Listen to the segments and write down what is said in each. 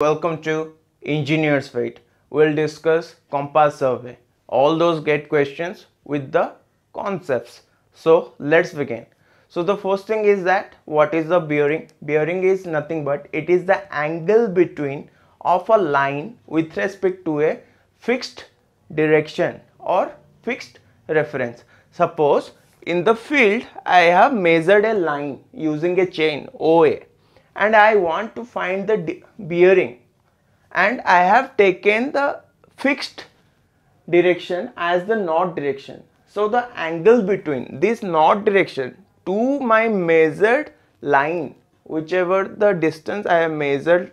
Welcome to Engineer's Fate. We'll discuss compass survey. All those GATE questions with the concepts. So let's begin. So the first thing is that what is the bearing? Bearing is nothing but it is the angle between of a line with respect to a fixed direction or fixed reference. Suppose in the field I have measured a line using a chain OA and I want to find the bearing and I have taken the fixed direction as the north direction. So the angle between this north direction to my measured line whichever the distance I have measured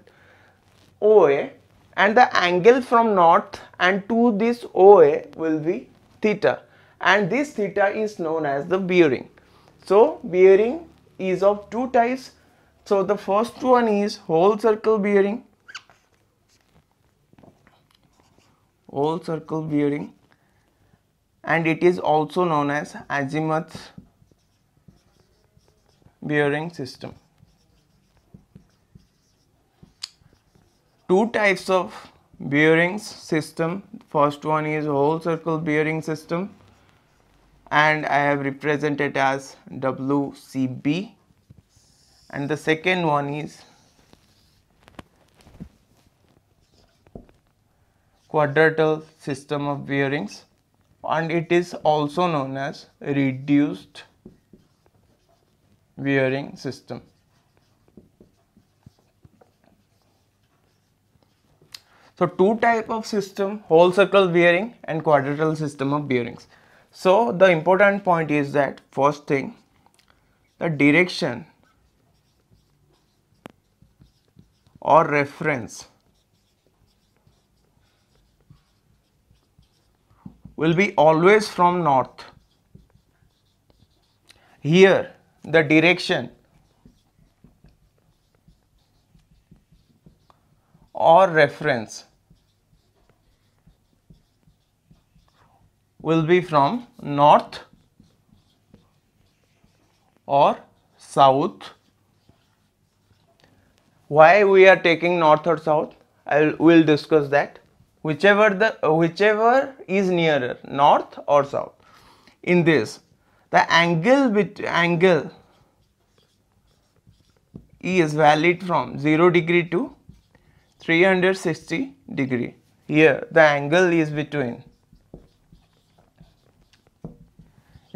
OA and the angle from north and to this OA will be theta and this theta is known as the bearing. So bearing is of two types. So the first one is whole circle bearing. Whole circle bearing and it is also known as azimuth bearing system. Two types of bearings system. First one is whole circle bearing system and I have represented as WCB and the second one is quadrilateral system of bearings and it is also known as reduced bearing system. So two type of system whole circle bearing and quadrilateral system of bearings. So the important point is that first thing the direction or reference will be always from north. Here the direction or reference will be from north or south. Why we are taking north or south? I will discuss that. Whichever the whichever is nearer north or south. In this the angle with angle is valid from 0 degree to 360 degree. Here the angle is between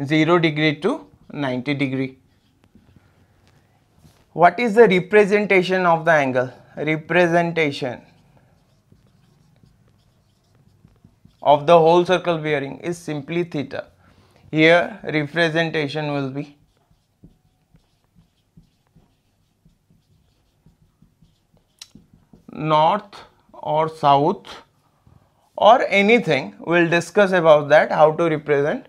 0 degree to 90 degree what is the representation of the angle representation of the whole circle bearing is simply theta. Here representation will be north or south or anything we will discuss about that how to represent.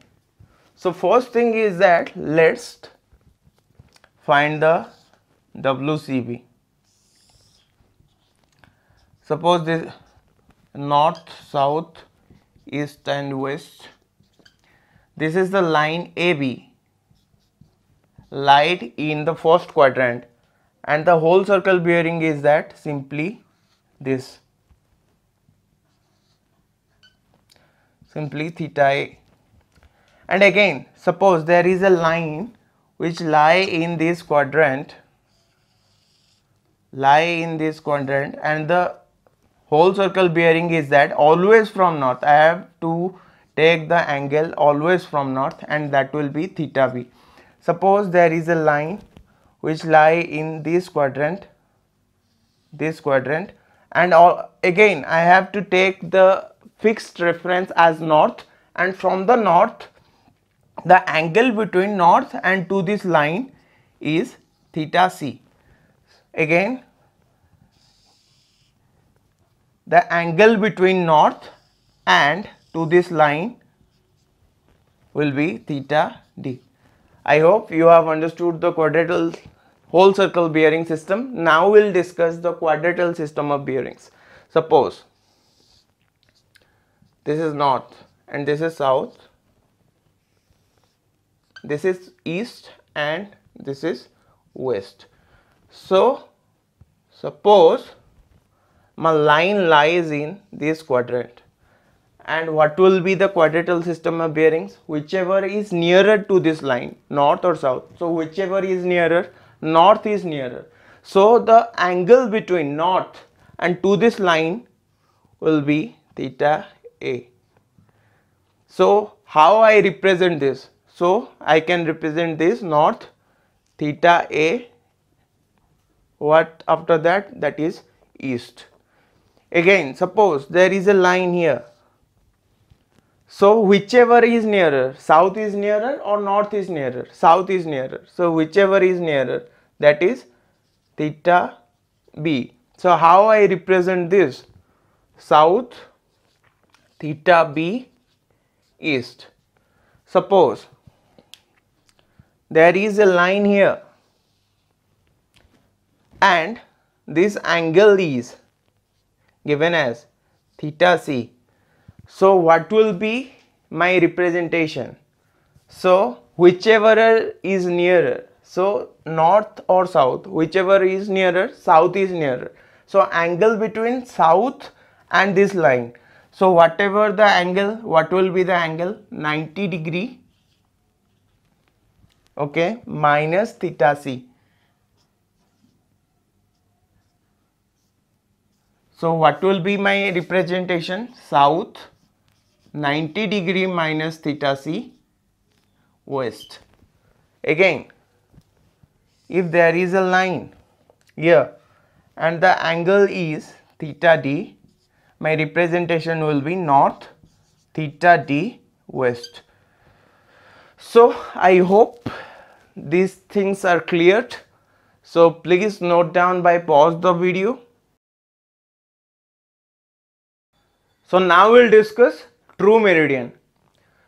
So first thing is that let's find the WCB. Suppose this north south east and west. This is the line AB light in the first quadrant. And the whole circle bearing is that simply this. Simply theta a. And again suppose there is a line which lie in this quadrant lie in this quadrant and the whole circle bearing is that always from north I have to take the angle always from north and that will be theta b. Suppose there is a line which lie in this quadrant this quadrant and all, again I have to take the fixed reference as north and from the north the angle between north and to this line is theta c. Again the angle between north and to this line will be theta d. I hope you have understood the quadrilateral whole circle bearing system. Now we will discuss the quadrilateral system of bearings. Suppose this is north and this is south, this is east and this is west. So suppose my line lies in this quadrant. And what will be the quadrilateral system of bearings? Whichever is nearer to this line north or south. So whichever is nearer north is nearer. So the angle between north and to this line will be theta a. So how I represent this? So I can represent this north theta a what after that? That is east again suppose there is a line here so whichever is nearer, south is nearer or north is nearer, south is nearer. So whichever is nearer that is theta b. So how I represent this? South theta b east. Suppose there is a line here and this angle is given as theta c so what will be my representation? So whichever is nearer, so north or south, whichever is nearer, south is nearer. So angle between south and this line. So whatever the angle, what will be the angle? 90 degree, okay, minus theta c. So what will be my representation? South 90 degree minus theta c west. Again, if there is a line here and the angle is theta d, my representation will be north theta d west. So, I hope these things are cleared. So, please note down by pause the video. So, now we will discuss true meridian.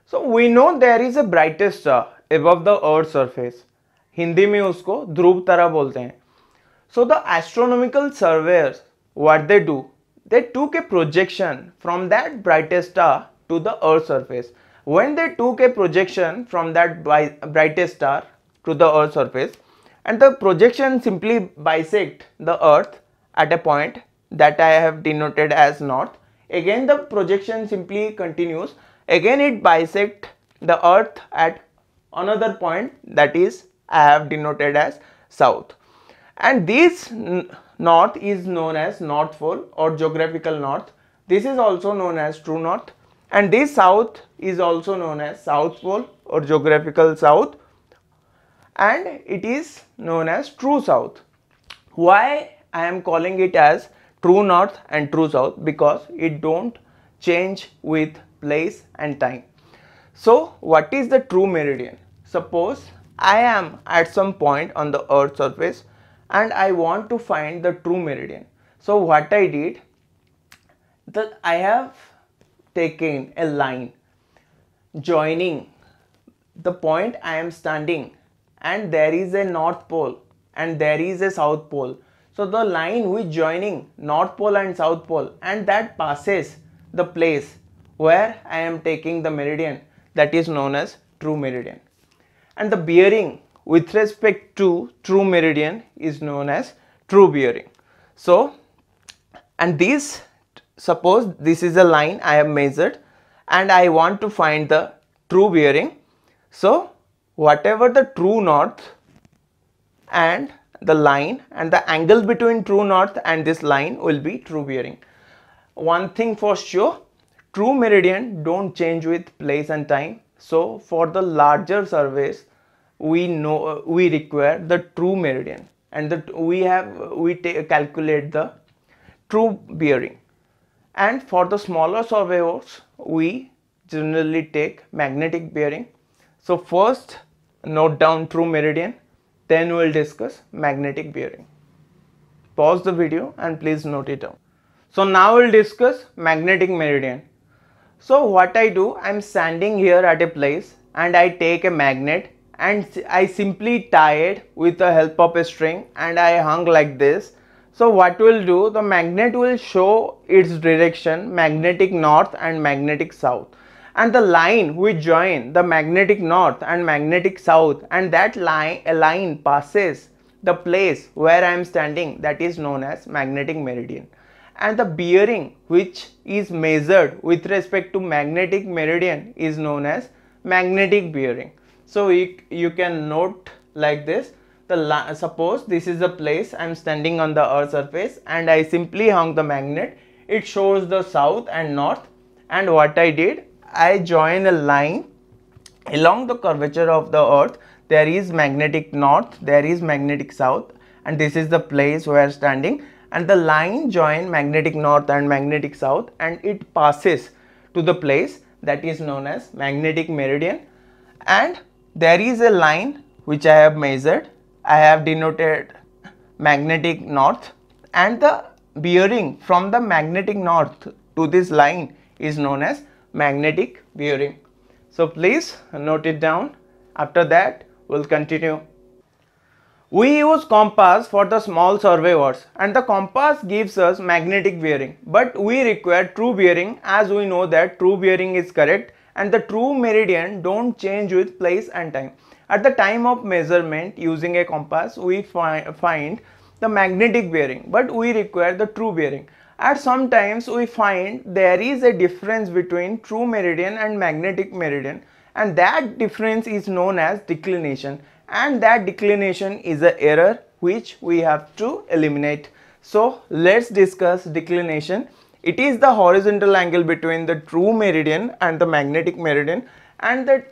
So we know there is a brightest star above the earth surface. Hindi में उसको ध्रुव तारा बोलते हैं So the astronomical surveyors, what they do, they took a projection from that brightest star to the earth surface. When they took a projection from that brightest star to the earth surface and the projection simply bisect the earth at a point that I have denoted as north again the projection simply continues. Again it bisect the earth at another point that is I have denoted as south. And this north is known as north pole or geographical north. This is also known as true north. And this south is also known as south pole or geographical south. And it is known as true south. Why I am calling it as true north and true south because it don't change with place and time. So what is the true meridian? Suppose I am at some point on the earth surface and I want to find the true meridian. So what I did that I have taken a line joining the point I am standing and there is a north pole and there is a south pole so the line which joining North Pole and South Pole and that passes the place where I am taking the meridian that is known as true meridian. And the bearing with respect to true meridian is known as true bearing. So and this suppose this is a line I have measured and I want to find the true bearing. So whatever the true north and the line and the angle between true north and this line will be true bearing. One thing for sure, true meridian don't change with place and time. So for the larger surveys, we know uh, we require the true meridian and that we have we calculate the true bearing and for the smaller surveys we generally take magnetic bearing so first note down true meridian then we will discuss magnetic bearing. Pause the video and please note it down. So now we'll discuss magnetic meridian. So what I do, I'm standing here at a place and I take a magnet and I simply tie it with the help of a string and I hung like this. So what will do, the magnet will show its direction magnetic north and magnetic south and the line which join the magnetic north and magnetic south. And that line a line passes the place where I am standing that is known as magnetic meridian. And the bearing which is measured with respect to magnetic meridian is known as magnetic bearing. So you, you can note like this. The suppose this is the place I am standing on the earth surface and I simply hung the magnet. It shows the south and north. And what I did I join a line along the curvature of the earth. There is magnetic north there is magnetic south and this is the place where standing. And the line join magnetic north and magnetic south and it passes to the place that is known as magnetic meridian. And there is a line which I have measured. I have denoted magnetic north and the bearing from the magnetic north to this line is known as magnetic bearing. So please note it down. After that we'll continue. We use compass for the small surveyors and the compass gives us magnetic bearing but we require true bearing as we know that true bearing is correct and the true meridian don't change with place and time. At the time of measurement using a compass we fi find the magnetic bearing but we require the true bearing. At some times we find there is a difference between true meridian and magnetic meridian and that difference is known as declination and that declination is an error which we have to eliminate. So let's discuss declination. It is the horizontal angle between the true meridian and the magnetic meridian and the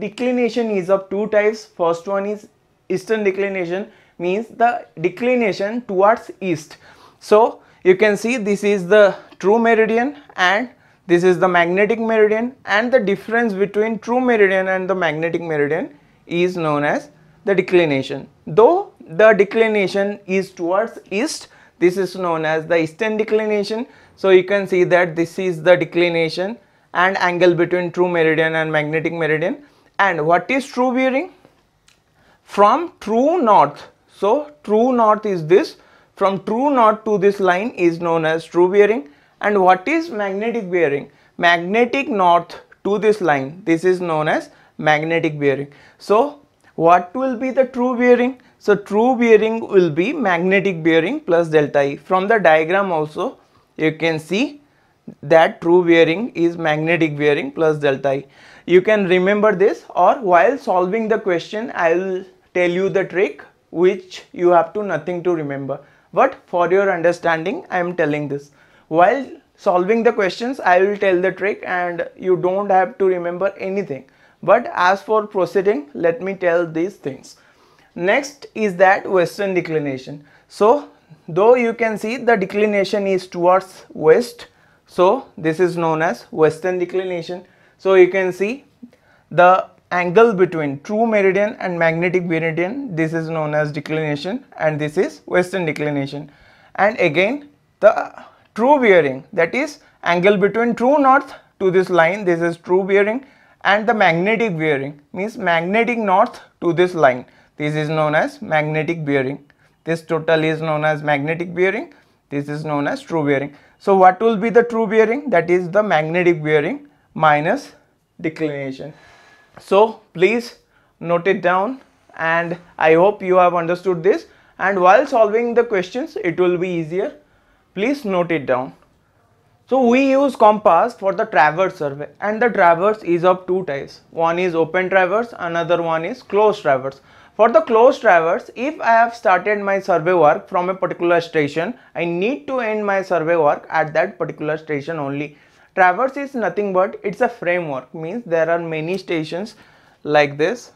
declination is of two types. First one is eastern declination means the declination towards east. So you can see this is the true meridian and this is the magnetic meridian and the difference between true meridian and the magnetic meridian is known as the declination. Though the declination is towards east, this is known as the eastern declination. So you can see that this is the declination and angle between true meridian and magnetic meridian. And what is true bearing? From true north. So true north is this. From true north to this line is known as true bearing. And what is magnetic bearing? Magnetic north to this line. This is known as magnetic bearing. So what will be the true bearing? So true bearing will be magnetic bearing plus delta E. From the diagram also you can see that true bearing is magnetic bearing plus delta E. You can remember this or while solving the question I will tell you the trick which you have to nothing to remember. But for your understanding I am telling this. While solving the questions I will tell the trick and you don't have to remember anything but as for proceeding, let me tell these things. Next is that western declination. So, though you can see the declination is towards west, so this is known as western declination. So, you can see the angle between true meridian and magnetic meridian, this is known as declination and this is western declination. And again, the true bearing that is angle between true north to this line, this is true bearing and the magnetic bearing means magnetic north to this line. This is known as magnetic bearing. This total is known as magnetic bearing. This is known as true bearing. So what will be the true bearing? That is the magnetic bearing minus declination. So please note it down and I hope you have understood this and while solving the questions it will be easier. Please note it down. So we use compass for the traverse survey and the traverse is of two types. One is open traverse, another one is closed traverse. For the closed traverse, if I have started my survey work from a particular station, I need to end my survey work at that particular station only. Traverse is nothing but it's a framework means there are many stations like this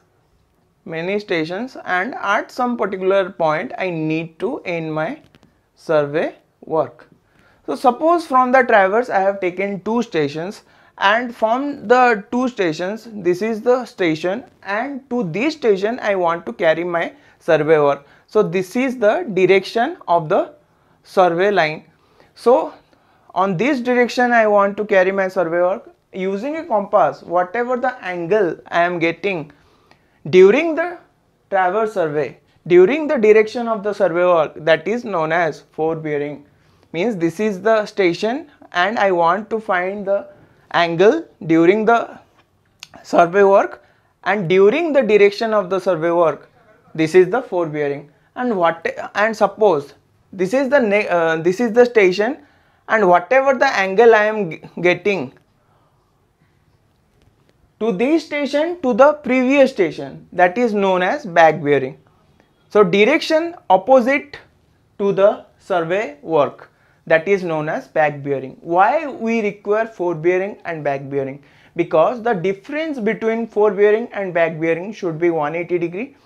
many stations and at some particular point I need to end my survey work. So suppose from the traverse I have taken two stations and from the two stations this is the station and to this station I want to carry my survey work. So this is the direction of the survey line. So on this direction I want to carry my survey work. Using a compass whatever the angle I am getting during the traverse survey during the direction of the survey work that is known as forebearing means this is the station and I want to find the angle during the survey work and during the direction of the survey work this is the forebearing. And what and suppose this is the uh, this is the station and whatever the angle I am getting to this station to the previous station that is known as back bearing. So direction opposite to the survey work that is known as back bearing. Why we require forebearing and back bearing? Because the difference between forebearing and back bearing should be 180 degree.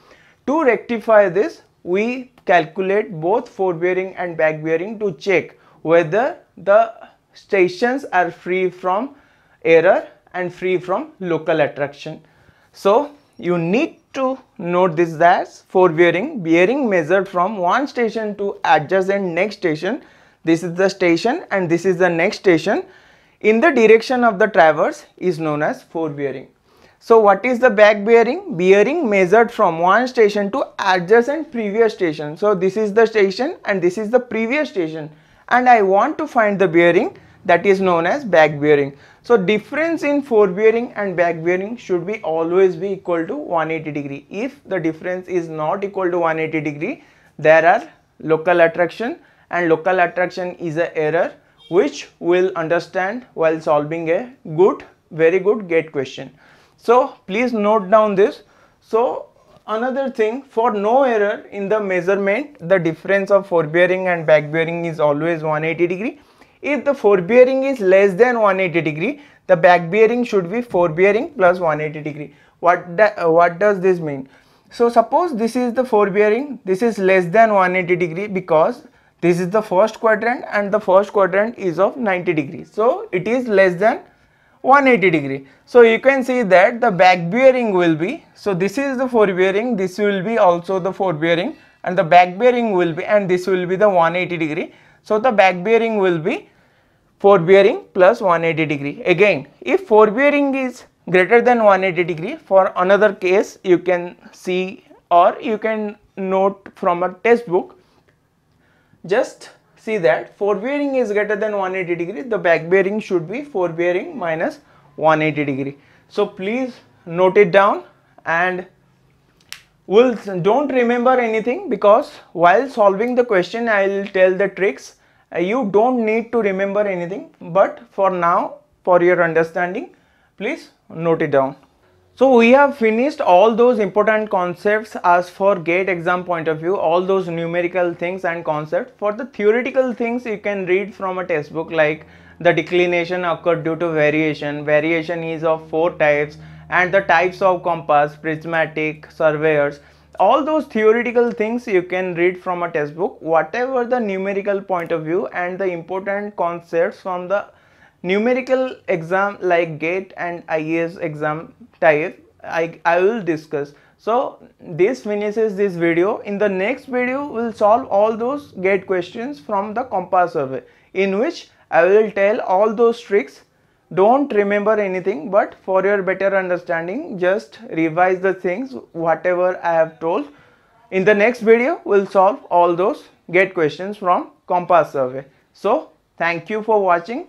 To rectify this, we calculate both forebearing and back bearing to check whether the stations are free from error and free from local attraction. So you need to note this as for bearing bearing measured from one station to adjacent next station. This is the station and this is the next station in the direction of the traverse is known as forebearing. So what is the back bearing? Bearing measured from one station to adjacent previous station. So this is the station and this is the previous station and I want to find the bearing that is known as back bearing. So difference in forebearing and back bearing should be always be equal to 180 degree. If the difference is not equal to 180 degree, there are local attraction and local attraction is a error which we'll understand while solving a good, very good gate question. So please note down this. So another thing for no error in the measurement the difference of forebearing and back bearing is always 180 degree. If the forebearing is less than 180 degree the back bearing should be forebearing plus 180 degree. What, uh, what does this mean? So suppose this is the forebearing this is less than 180 degree because this is the first quadrant and the first quadrant is of 90 degrees. So it is less than 180 degree. So you can see that the back bearing will be, so this is the forebearing, this will be also the forebearing and the back bearing will be and this will be the 180 degree. So the back bearing will be forebearing plus 180 degree. Again, if forebearing is greater than 180 degree for another case you can see or you can note from a textbook just see that forebearing is greater than 180 degree. The back bearing should be forebearing minus 180 degree. So please note it down and will don't remember anything because while solving the question i will tell the tricks. Uh, you don't need to remember anything but for now for your understanding please note it down so we have finished all those important concepts as for gate exam point of view, all those numerical things and concepts. For the theoretical things you can read from a textbook like the declination occurred due to variation. Variation is of four types and the types of compass, prismatic, surveyors. All those theoretical things you can read from a textbook. Whatever the numerical point of view and the important concepts from the numerical exam like gate and IES exam type I, I will discuss. So this finishes this video. In the next video we'll solve all those gate questions from the compass survey in which I will tell all those tricks. Don't remember anything but for your better understanding just revise the things whatever I have told. In the next video we'll solve all those gate questions from compass survey. So thank you for watching